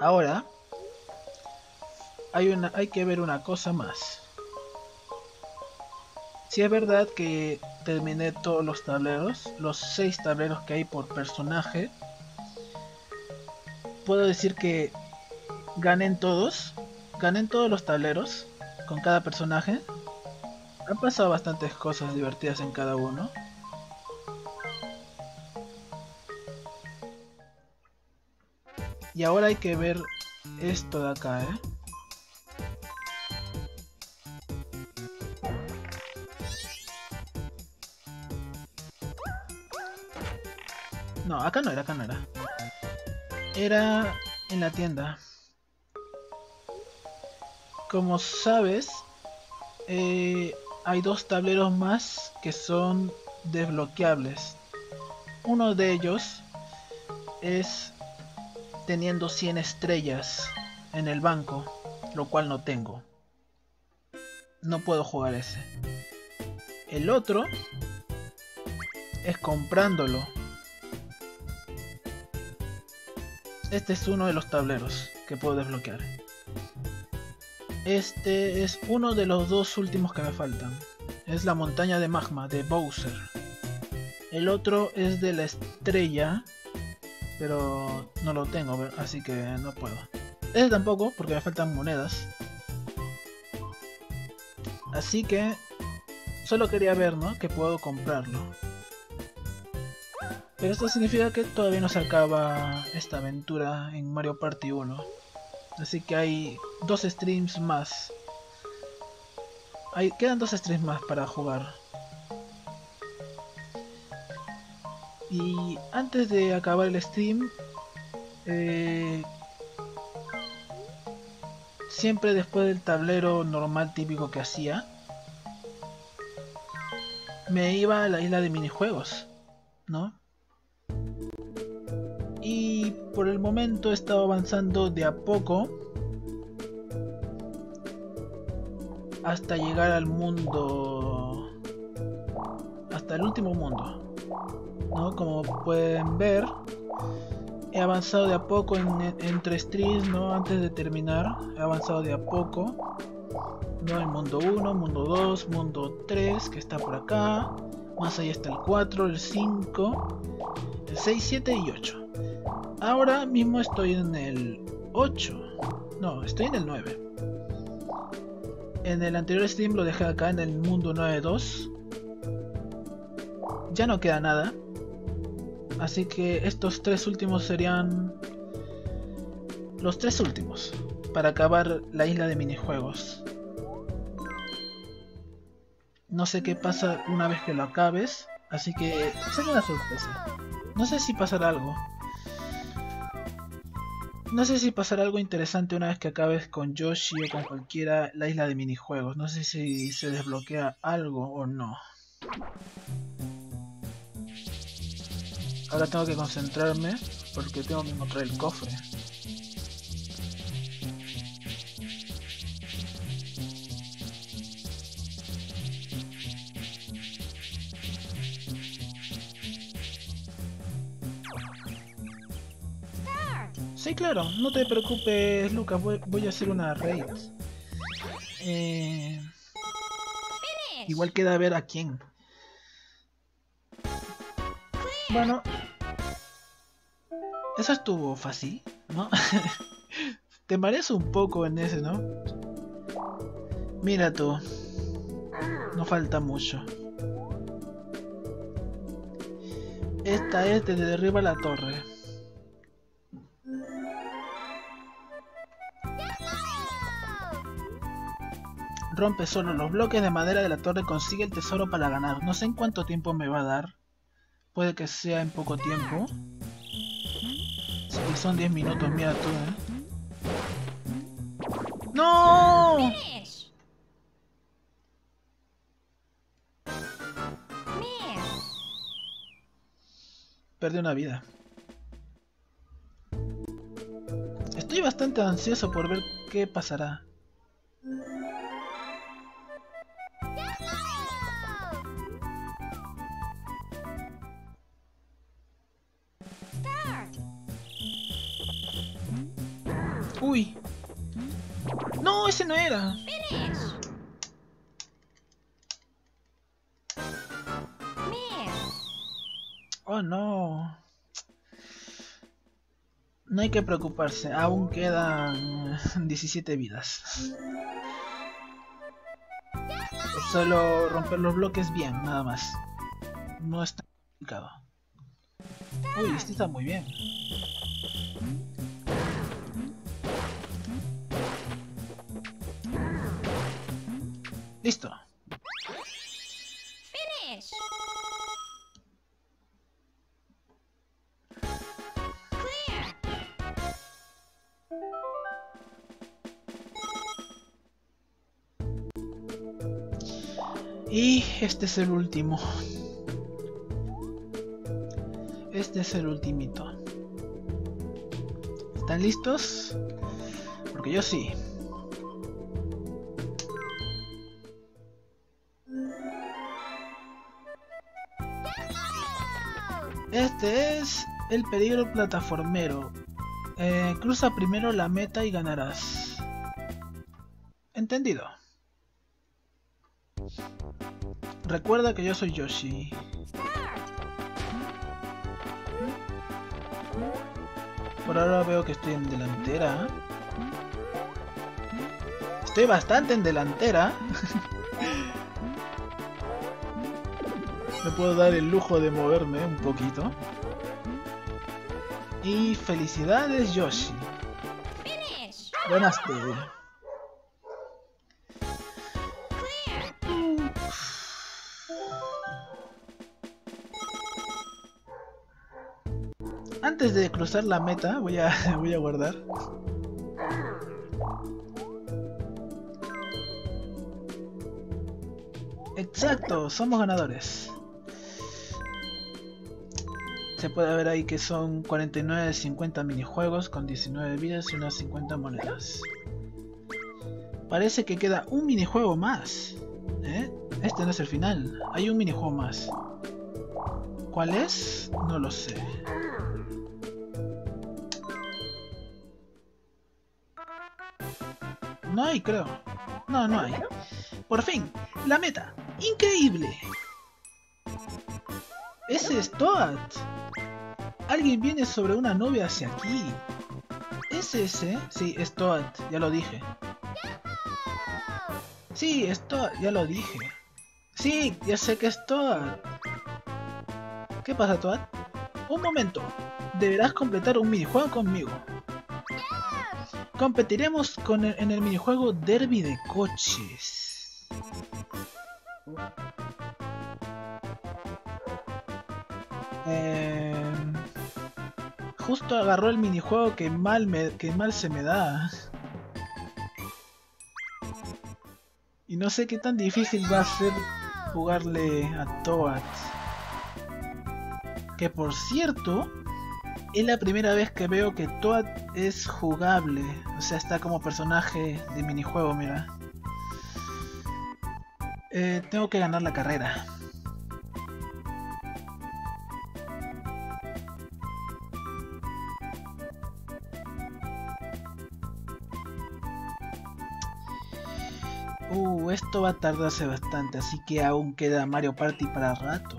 Ahora, hay, una, hay que ver una cosa más. Si es verdad que terminé todos los tableros, los seis tableros que hay por personaje, puedo decir que gané en todos, gané en todos los tableros con cada personaje. Han pasado bastantes cosas divertidas en cada uno. Y ahora hay que ver esto de acá, ¿eh? No, acá no era, acá no era. Era en la tienda. Como sabes, eh, hay dos tableros más que son desbloqueables. Uno de ellos es teniendo 100 estrellas en el banco, lo cual no tengo. No puedo jugar ese. El otro es comprándolo. Este es uno de los tableros que puedo desbloquear. Este es uno de los dos últimos que me faltan. Es la montaña de magma de Bowser. El otro es de la estrella pero no lo tengo, así que no puedo. Este tampoco, porque me faltan monedas. Así que solo quería ver, ¿no? Que puedo comprarlo. Pero esto significa que todavía no se acaba esta aventura en Mario Party 1. Así que hay dos streams más. Hay, quedan dos streams más para jugar. Y antes de acabar el stream, eh, siempre después del tablero normal típico que hacía, me iba a la isla de minijuegos, ¿no? Y por el momento he estado avanzando de a poco hasta llegar al mundo, hasta el último mundo. Como pueden ver, he avanzado de a poco en, entre streams, ¿no? Antes de terminar, he avanzado de a poco. ¿no? El mundo 1, mundo 2, mundo 3, que está por acá. Más allá está el 4, el 5, el 6, 7 y 8. Ahora mismo estoy en el 8. No, estoy en el 9. En el anterior stream lo dejé acá en el mundo 9.2. Ya no queda nada. Así que estos tres últimos serían los tres últimos para acabar la isla de minijuegos. No sé qué pasa una vez que lo acabes, así que será una sorpresa. No sé si pasará algo. No sé si pasará algo interesante una vez que acabes con Yoshi o con cualquiera la isla de minijuegos. No sé si se desbloquea algo o no. Ahora tengo que concentrarme porque tengo que encontrar el cofre. Sí, claro, no te preocupes, Lucas, voy, a hacer una raid. Eh, igual queda ver a quién. Bueno, eso estuvo fácil, ¿no? Te mareas un poco en ese, ¿no? Mira tú. No falta mucho. Esta es desde derriba la torre. Rompe solo los bloques de madera de la torre, consigue el tesoro para ganar. No sé en cuánto tiempo me va a dar. Puede que sea en poco tiempo son 10 minutos, mira tú, ¿eh? ¡No! Perdí una vida. Estoy bastante ansioso por ver qué pasará. No era. Oh no. No hay que preocuparse, aún quedan 17 vidas. Solo romper los bloques bien, nada más. No es tan complicado. Uy, este está muy bien. Listo. Y este es el último. Este es el ultimito. ¿Están listos? Porque yo sí. Este es el peligro plataformero. Eh, cruza primero la meta y ganarás. Entendido. Recuerda que yo soy Yoshi. Por ahora veo que estoy en delantera. Estoy bastante en delantera. Me puedo dar el lujo de moverme un poquito. Y felicidades Yoshi. Buenas tardes. Antes de cruzar la meta, voy a, voy a guardar. Exacto, somos ganadores. Se puede ver ahí que son 49 de 50 minijuegos con 19 vidas y unas 50 monedas. Parece que queda un minijuego más. ¿eh? Este no es el final, hay un minijuego más. ¿Cuál es? No lo sé. No hay, creo. No, no hay. Por fin, la meta. ¡Increíble! Ese es Toad. Alguien viene sobre una nube hacia aquí. ¿Es ese? Sí, es Toad, ya lo dije. Sí, es Toad, ya lo dije. Sí, ya sé que es Toad. ¿Qué pasa, Toad? Un momento. Deberás completar un minijuego conmigo. Competiremos con en el minijuego Derby de Coches. Eh, justo agarró el minijuego que mal, me, que mal se me da. Y no sé qué tan difícil va a ser jugarle a Toad. Que por cierto, es la primera vez que veo que Toad es jugable. O sea, está como personaje de minijuego, mira. Eh, tengo que ganar la carrera. Uh, esto va a tardarse bastante, así que aún queda Mario Party para rato.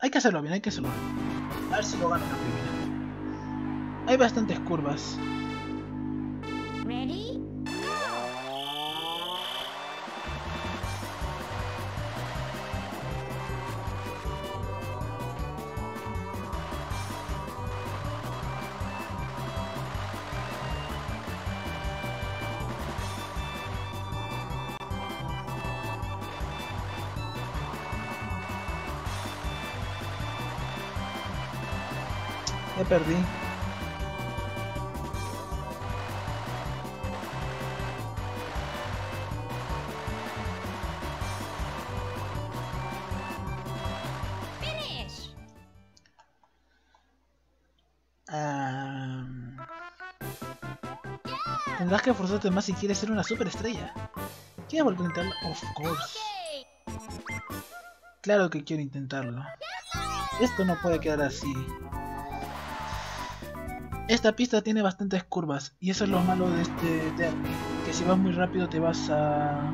Hay que hacerlo bien, hay que hacerlo bien. A ver si lo gano la primera. Hay bastantes curvas. Me perdí. tendrás que esforzarte más si quieres ser una superestrella. ¿Quieres volver a intentarlo? Of course. Claro que quiero intentarlo. Esto no puede quedar así. Esta pista tiene bastantes curvas y eso es lo malo de este que si vas muy rápido te vas a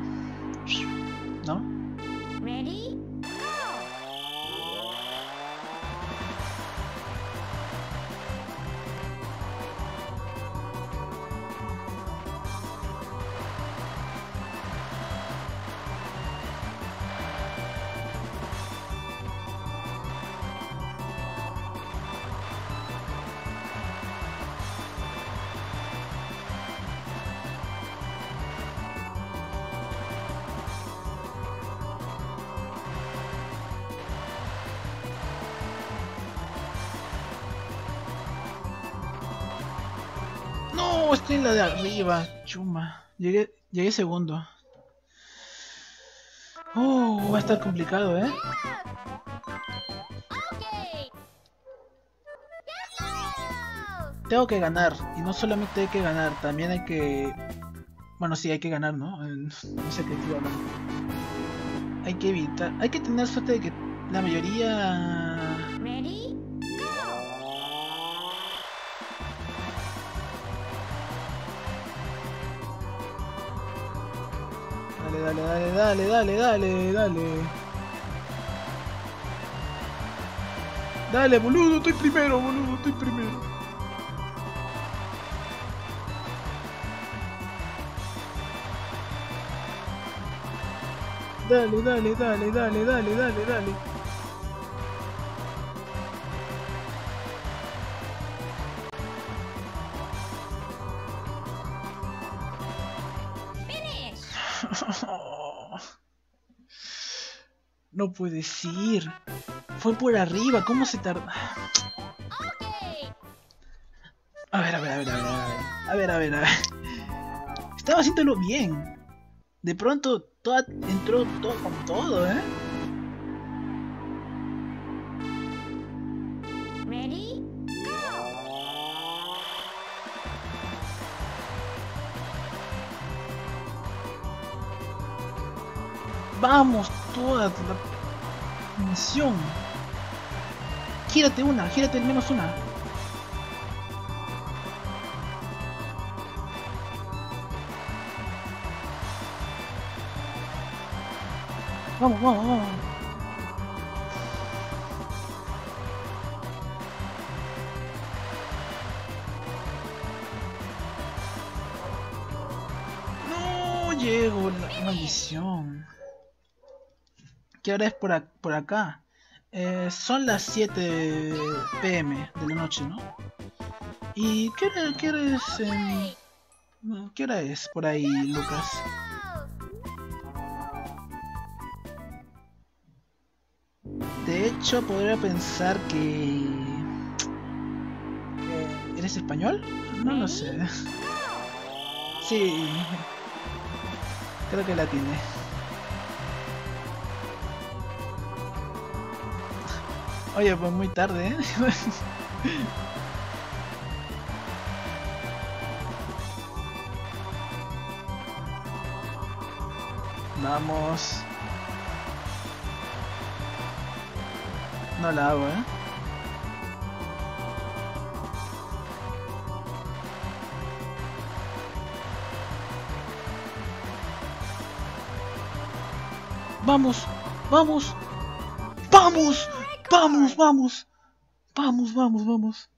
¿no? Ready? Estoy la de arriba, chuma. Llegué, segundo. Oh, va a estar complicado, ¿eh? Tengo que ganar. Y no solamente hay que ganar, también hay que... Bueno, sí, hay que ganar, ¿no? Eh, No sé qué estoy. Hay que evitar... Hay que tener suerte de que la mayoría... Dale, dale, dale, dale, dale, dale, dale. Boludo, estoy primero, boludo, estoy primero. Dale, dale, dale, dale, dale, dale, dale. No puede ser. Fue por arriba, ¿cómo se tarda? A ver, a ver, a ver, a ver, a ver, a ver, a ver. Estaba haciéndolo bien. De pronto toda, entró todo con todo, ¿eh? Vamos, toda la misión. Gírate una, gírate al menos una. Vamos, vamos, vamos. No llego, la maldición. ¿Qué hora es por, por acá? Eh, son las 7 pm de la noche, ¿no? ¿Y qué hora, qué hora es no, ¿Qué hora es por ahí, Lucas? De hecho, podría pensar que... eh, ¿Eres español? No lo sé. Sí. Creo que la tiene. Oye, pues muy tarde, ¿eh? Vamos. No la hago, ¿eh? Vamos, vamos, vamos, vamos, vamos, vamos, vamos, vamos.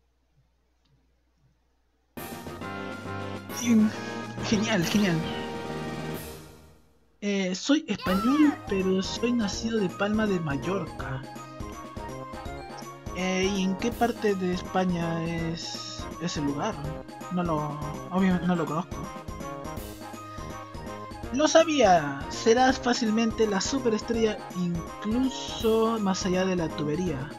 Genial, genial. Eh, soy español, pero soy nacido de Palma de Mallorca. Eh, ¿Y en qué parte de España es ese lugar? No lo, obviamente no lo conozco. Lo sabía, serás fácilmente la superestrella incluso más allá de la tubería.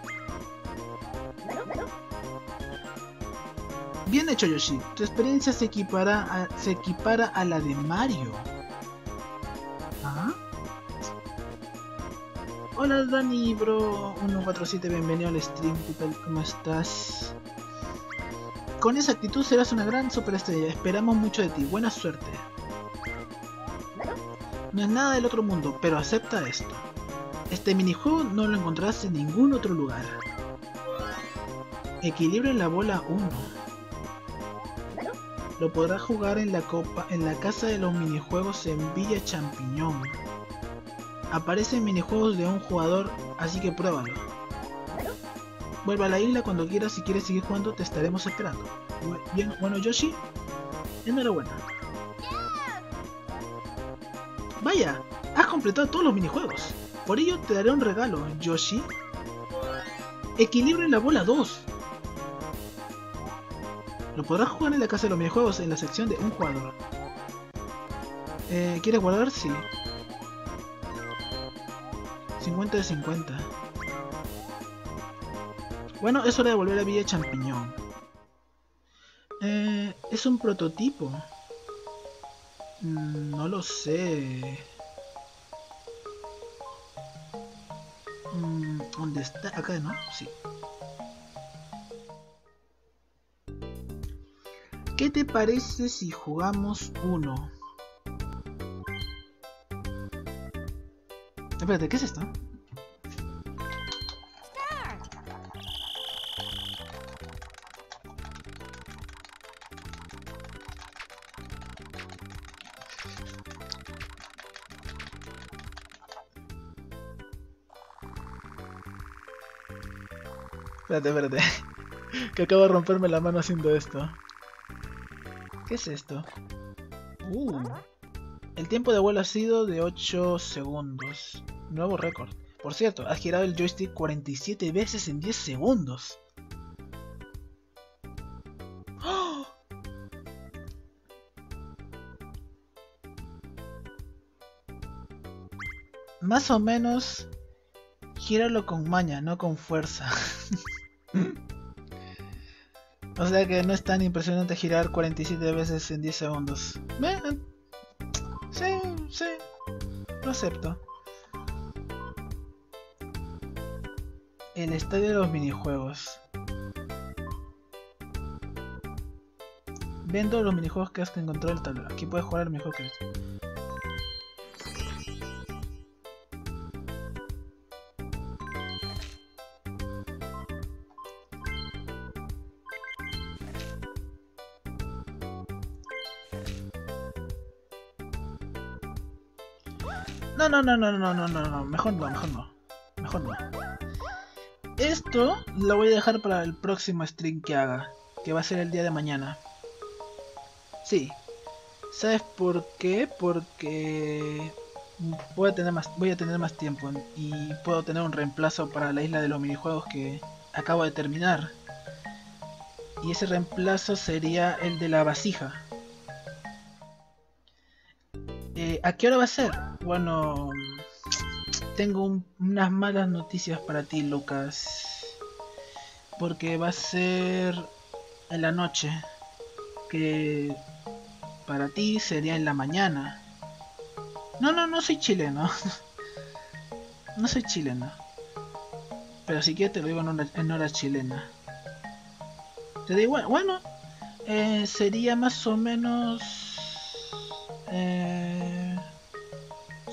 Bien hecho Yoshi, tu experiencia se equipara a, se equipara a la de Mario. ¿Ah? Hola Dani Bro 147, bienvenido al stream, ¿qué? ¿Cómo estás? Con esa actitud serás una gran superestrella, esperamos mucho de ti, buena suerte. No es nada del otro mundo, pero acepta esto. Este minijuego no lo encontrarás en ningún otro lugar. Equilibrio en la bola 1. lo podrás jugar en la copa en la casa de los minijuegos en Villa Champiñón. Aparecen minijuegos de un jugador, así que pruébalo. Vuelve a la isla cuando quieras si quieres seguir jugando, te estaremos esperando. Bien, bueno Yoshi, enhorabuena. Vaya, has completado todos los minijuegos. Por ello te daré un regalo, Yoshi. Equilibrio en la bola 2. Lo podrás jugar en la casa de los minijuegos en la sección de un jugador. Eh, ¿Quieres guardar? Sí. 50 de 50. Bueno, es hora de volver a Villa Champiñón. Eh, es un prototipo. Mm, no lo sé. Mm, ¿Dónde está? Acá, ¿no? Sí. ¿Qué te parece si jugamos uno? Espérate, ¿qué es esto? Espérate, espérate. que acabo de romperme la mano haciendo esto. ¿Qué es esto? Uh. El tiempo de vuelo ha sido de 8 segundos. Nuevo récord. Por cierto, has girado el joystick 47 veces en 10 segundos. Más o menos, gíralo con maña, no con fuerza. o sea que no es tan impresionante girar 47 veces en 10 segundos. Sí, sí, lo acepto. El estadio de los minijuegos. Vendo los minijuegos que has que encontrar en el tablero. Aquí puedes jugar el minijuego que No, no, no, no, no, no, no, no, mejor no, mejor no. Mejor no. Esto lo voy a dejar para el próximo stream que haga, que va a ser el día de mañana. Sí. ¿Sabes por qué? Porque voy a tener más, voy a tener más tiempo y puedo tener un reemplazo para la isla de los minijuegos que acabo de terminar. Y ese reemplazo sería el de la vasija. Eh, ¿A qué hora va a ser? Bueno, tengo un- unas malas noticias para ti, Lucas. Porque va a ser en la noche. Que para ti sería en la mañana. No, no, no soy chileno. No soy chileno. Pero si quieres te lo digo en hora chilena. Te digo, bueno, bueno eh, sería más o menos... Eh,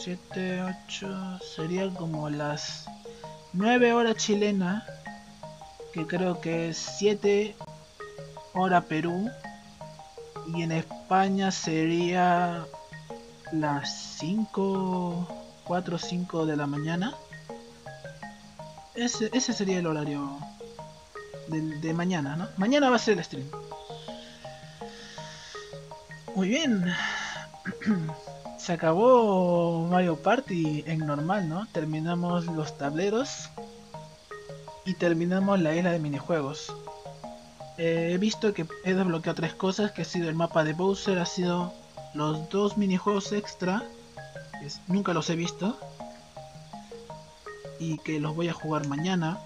7, 8, serían como las 9 horas chilena, que creo que es 7 hora Perú, y en España sería las 5, 4 o 5 de la mañana. Ese, ese sería el horario de, de mañana, ¿no? Mañana va a ser el stream. Muy bien. Se acabó Mario Party en normal, ¿no? Terminamos los tableros y terminamos la isla de minijuegos. Eh, he visto que he desbloqueado tres cosas, que ha sido el mapa de Bowser, ha sido los dos minijuegos extra, que nunca los he visto, y que los voy a jugar mañana.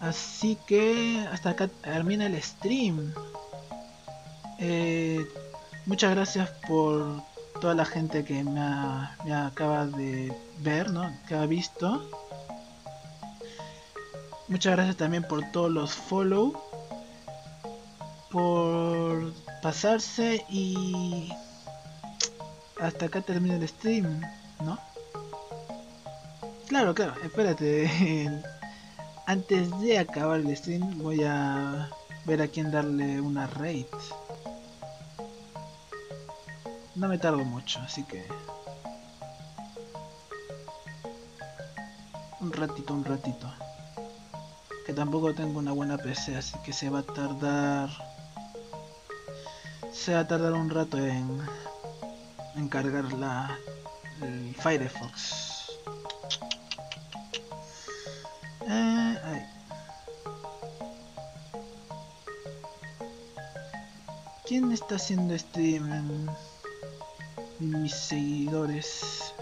Así que hasta acá termina el stream. Eh, muchas gracias por toda la gente que me, acaba de ver, ¿no? Que ha visto. Muchas gracias también por todos los follow. Por pasarse y hasta acá termina el stream, ¿no? Claro, claro, espérate. Antes de acabar el stream voy a ver a quién darle una raid. No me tardo mucho, así que... Un ratito, un ratito. Que tampoco tengo una buena PC, así que se va a tardar... Se va a tardar un rato en... En cargar la... El Firefox. Eh, ay. ¿Quién está haciendo stream en mis seguidores?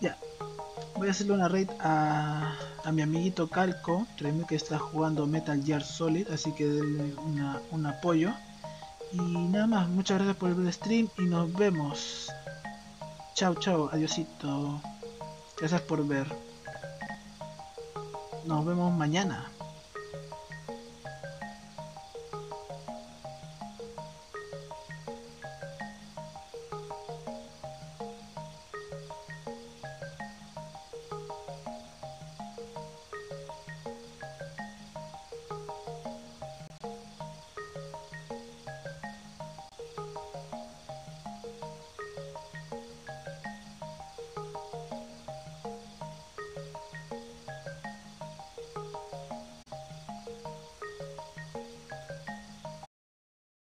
Ya, voy a hacerle una raid a, a mi amiguito Calco, que está jugando Metal Gear Solid, así que denle una- un apoyo. Y nada más, muchas gracias por el stream y nos vemos. Chao, chao, adiosito. Gracias por ver. Nos vemos mañana.